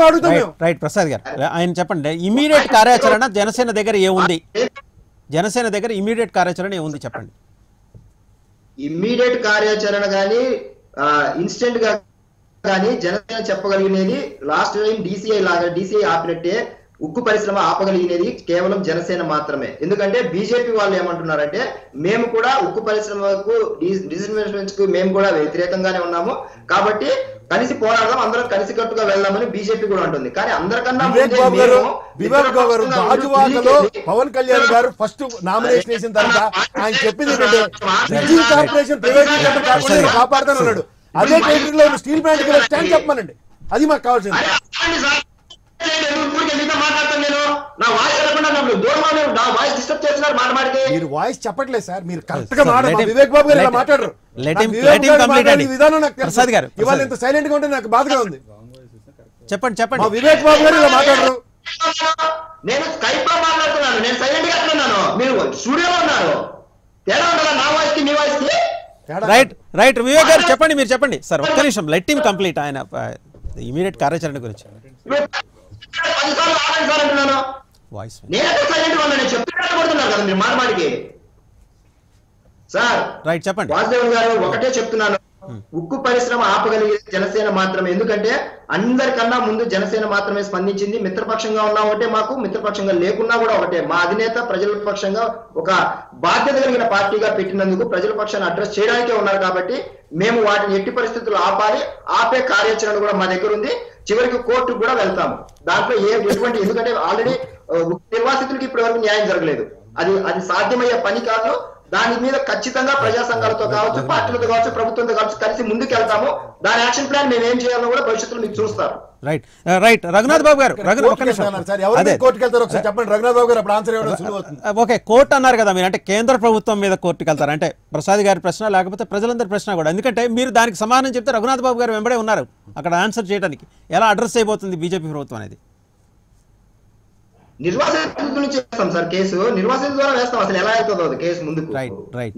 Right right Prasad గారు. ఆయన చెప్పండి ఇమీడియట్ కార్యాచరణ జనసేన దగ్గర ఏముంది జనసేన దగ్గర ఇమీడియట్ కార్యాచరణ ఏముంది చెప్పండి. ఇమ్మీడియట్ కార్యాచరణ కానీ ఇన్స్టెంట్గా కానీ జనసేన చెప్పగలిగినది లాస్ట్ టైం డీసీఐ లాగా డీసీఐ ఆపినట్టే ఉక్కు పరిశ్రమ ఆపగలిగినది కేవలం జనసేన మాత్రమే. ఎందుకంటే బీజేపీ వాళ్ళు ఏమంటున్నారంటే మేము కూడా ఉక్కు పరిశ్రమకు డిజిన్వెస్ట్మెంట్స్కు మేము కూడా వ్యతిరేకంగానే ఉన్నాము. కాబట్టి కలిసి పోరాడదాం అందరం కలిసి కట్టుగా వెళ్దామని బీజేపీ కూడా అంటుంది. కానీ అందరికన్నా వివేక్ బాబు గారు గాజువాకలో పవన్ కళ్యాణ్ గారు ఫస్ట్ నామినేషన్ వేసిన తర్వాత ఆయన చెప్పింది ఏంటంటే కార్పొరేషన్ ప్రైవేటీకరణ కాకుండా కాపాడుతానన్నాడు అదే టైటిల్లో స్టీల్ ప్లాంట్ స్టాండ్ చెప్పమనండి. అది మాకు కావాల్సింది అరే, ఆగండి సార్. లేదు, ఊరికే మీతో మాట్లాడతాను నేను నా వాయిస్ వెళ్ళకుండా నన్ను దూరంగా నా వాయిస్ డిస్టర్బ్ చేస్తున్నారు మాట మాటికి? మీరు వాయిస్ చెప్పట్లేదు సార్ మీరు కరెక్ట్గా వివేక్ బాబు గారు ఇలా let- మాట్లాడరు. విధానం నాకు తెలుసు. ప్రసాద్ గారు, ఇవాళ ఇంత సైలెంట్గా ఉంటే నాకు బాధగా ఉంది. చెప్పండి మా చెప్పండి వివేక్ బాబు గారు ఇలా మాట్లాడరు. నేను స్కైప్లో మాట్లాడుతున్నాను. నేను సైలెంట్గా ఉన్నాను మీరు స్టూడియోలో ఉన్నారు. తేడా ఉండాలా నా వాయిస్కి మీ వాయిస్కి రైట్ రైట్ వివేక్ గారు చెప్పండి మీరు చెప్పండి. సార్ ఒక్క నిమిషం. లెట్ టీమ్ కంప్లీట్ ఆయన ఇమీడియట్ కార్యాచరణ గురించి. వాయిస్ సైలెంట్గా ఉన్నాను నేను చెప్తున్నా కొడుతున్నారు కదా మీరు మాట మాటికి. సార్ రైట్ చెప్పండి. వాసుదేవన్ గారు ఒకటే చెప్తున్నాను. ఉక్కు పరిశ్రమ ఆపగలిగేది జనసేన మాత్రమే. ఎందుకంటే అందరికన్నా ముందు జనసేన మాత్రమే స్పందించింది. మిత్రపక్షంగా ఉన్నా ఒకటే మాకు మిత్రపక్షంగా లేకున్నా కూడా ఒకటే. మా అధినేత ప్రజల పక్షంగా ఒక బాధ్యత కలిగిన పార్టీగా పెట్టినందుకు ప్రజల పక్షాన్ని అడ్రస్ చేయడానికే ఉన్నారు కాబట్టి మేము వాటిని ఎట్టి పరిస్థితుల్లో ఆపాలి. ఆపే కార్యాచరణ కూడా మా దగ్గర ఉంది. చివరికి కోర్టుకు కూడా వెళ్తాము. దాంట్లో ఏ ఎటువంటి ఎందుకంటే ఆల్రెడీ నిర్వాసితులకి ఇప్పటి వరకు న్యాయం జరగలేదు. అది అది సాధ్యమయ్యే పని కాదు. దాని మీద ఖచ్చితంగా ప్రజా సంఘాలతో కావచ్చు పార్టీలతో కావచ్చు ప్రభుత్వంతో కావచ్చు కలిసి ముందుకు వెళ్తాము దాని యాక్షన్ ప్లాన్ మేము ఏం చేయాలో కూడా భవిష్యత్తులో మీకు చూస్తారు. రైట్ రైట్ రఘునాథ్ బాబు గారు చెప్పండి. రఘునాథ్ బాబు గారు అప్పుడు ఆన్సర్ ఓకే కోర్టు అన్నారు కదా మీరు. అంటే కేంద్ర ప్రభుత్వం మీద కోర్టుకి వెళ్తారు? అంటే ప్రసాద్ గారి ప్రశ్న లేకపోతే ప్రజలందరి ప్రశ్న కూడా. ఎందుకంటే మీరు దానికి సమాధానం చెప్తే రఘునాథ్ బాబు గారు వెంబడే ఉన్నారు అక్కడ ఆన్సర్ చేయడానికి ఎలా అడ్రస్ చేయబోతుంది బీజేపీ ప్రభుత్వం అనేది? నిర్వాసితుల నుంచి వేస్తాం సార్ కేసు. నిర్వాసితుల ద్వారా వేస్తాం. అసలు ఎలా అవుతుందో అది కేసు ముందుకు.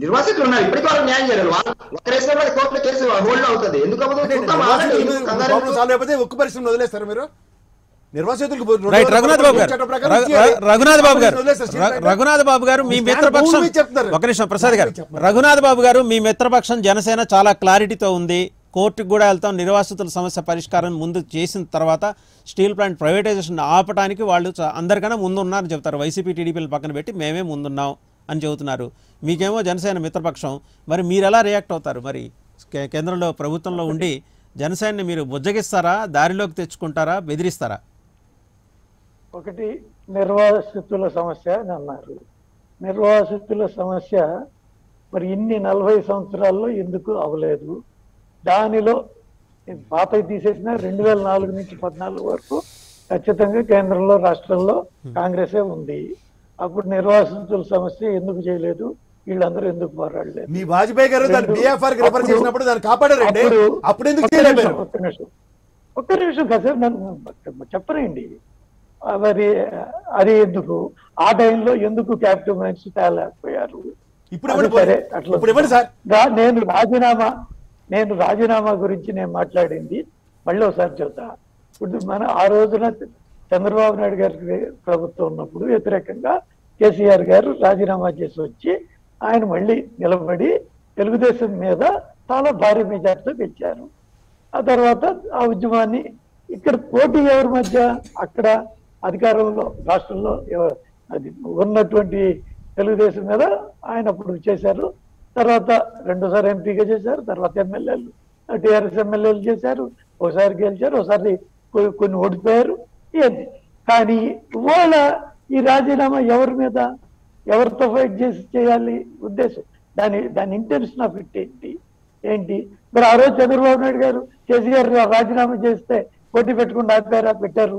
నిర్వాసితులు ఉన్నారు. ఇప్పటికీ న్యాయం చేయాలి వాళ్ళు ఒక వేసినప్పుడు కోర్టులో కేసు హోల్డ్ అవుతుంది. ఎందుకు ఉక్కు పరిశ్రమ వదిలేస్తారు మీరు? నిర్వాసితులకు రైట్ రఘునాథ్ బాబు గారు. రఘునాథ్ బాబు గారు రఘునాథ్ బాబు గారు. మీ మిత్రపక్షం. ఒక నిమిషం ప్రసాద్ గారు. రఘునాథ్ బాబు గారు మీ మిత్రపక్షం జనసేన చాలా క్లారిటీతో ఉంది. కోర్టుకు కూడా వెళ్తాం. నిర్వాసితుల సమస్య పరిష్కారం ముందు చేసిన తర్వాత స్టీల్ ప్లాంట్ ప్రైవేటైజేషన్ ఆపడానికి వాళ్ళు అందరికన్నా ముందున్నారని చెప్తారు వైసీపీ టీడీపీలు పక్కన పెట్టి మేమే ముందున్నాం అని చెబుతున్నారు. మీకేమో జనసేన మిత్రపక్షం. మరి మీరు ఎలా రియాక్ట్ అవుతారు? మరి కే- కేంద్రంలో ప్రభుత్వంలో ఉండి జనసేనని మీరు బుజ్జగిస్తారా? దారిలోకి తెచ్చుకుంటారా? బెదిరిస్తారా? ఒకటి నిర్వాసితుల సమస్య అని అన్నారు. నిర్వాసితుల సమస్య మరి ఇన్ని నలభై సంవత్సరాల్లో ఎందుకు అవలేదు? దానిలో పాత తీసేసిన రెండు వేల నాలుగు నుంచి పద్నాలుగు వరకు ఖచ్చితంగా కేంద్రంలో రాష్ట్రంలో కాంగ్రెసే ఉంది. అప్పుడు నిర్వాసితుల సమస్య ఎందుకు చేయలేదు? వీళ్ళందరూ ఎందుకు పోరాడలేదు? మీ వాజ్పేయి గారు రిఫర్ చేసినప్పుడు దాన్ని కాపాడారండి. అప్పుడు- ఎందుకు ఒక్క నిమిషం, ఒక్క నిమిషం. ఒక్క నిమిషం కాసేపు నన్ను చెప్పరండి. ఆ మరి అది ఎందుకు? ఆ టైంలో ఎందుకు క్యాపిటల్ మైన్స్ తేలేకపోయారు? ఇప్పుడు సరే. అట్లా నేను రాజీనామా నేను రాజీనామా గురించి నేను మాట్లాడింది మళ్ళీ ఒకసారి చెబుతా ఇప్పుడు మన ఆ రోజున చంద్రబాబు నాయుడు గారికి ప్రభుత్వం ఉన్నప్పుడు వ్యతిరేకంగా కేసీఆర్ గారు రాజీనామా చేసి వచ్చి ఆయన మళ్ళీ నిలబడి తెలుగుదేశం మీద చాలా భారీ మెజార్టీతో గెలిచారు. ఆ తర్వాత ఆ ఉద్యమాన్ని ఇక్కడ పోటీ ఎవరి మధ్య? అక్కడ అధికారంలో రాష్ట్రంలో అది ఉన్నటువంటి తెలుగుదేశం మీద ఆయన అప్పుడు చేశారు. తర్వాత రెండోసారి ఎంపీగా చేశారు తర్వాత ఎమ్మెల్యేలు టీఆర్ఎస్ ఎమ్మెల్యేలు చేశారు ఒకసారి గెలిచారు ఒకసారి కొన్ని ఓడిపోయారు ఏంది కానీ ఇవాళ ఈ రాజీనామా ఎవరి మీద ఎవరితో ఫైట్ చేసి చేయాలి ఉద్దేశం? దాని దాని ఇంటెన్షన్ ఆఫ్ ఇట్ ఏంటి? ఏంటి? మరి ఆ రోజు చంద్రబాబు నాయుడు గారు కేసీఆర్ రాజీనామా చేస్తే పోటీ పెట్టుకుని ఆపారా? పెట్టారు.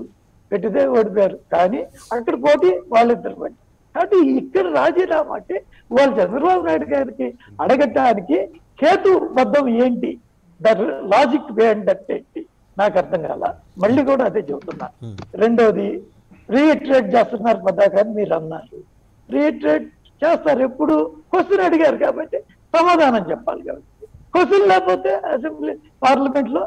పెట్టితే ఓడిపోయారు. కానీ అక్కడ పోటీ వాళ్ళిద్దరు పడి కాబట్టి ఇక్కడ రాజీనామా అంటే వాళ్ళు చంద్రబాబు నాయుడు గారికి అడగటానికి హేతుబద్ధం ఏంటి? దట్ లాజిక్ బిహైండ్ దట్ ఏంటి? నాకు అర్థం కాల. మళ్ళీ కూడా అదే చెబుతున్నా. రెండోది రీఇట్రేట్ చేస్తున్నారు పదాక అని మీరు అన్నారు. రీఇట్రేట్ చేస్తారు ఎప్పుడు? క్వశ్చన్ అడిగారు కాబట్టి సమాధానం చెప్పాలి కాబట్టి. క్వశ్చన్ లేకపోతే అసెంబ్లీ పార్లమెంట్లో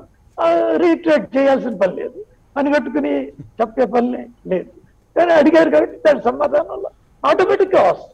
రీట్రేట్ చేయాల్సిన పని లేదు. పని కట్టుకుని చెప్పే పని లేదు. కానీ అడిగారు కాబట్టి దాని సమాధానంలో automatic loss.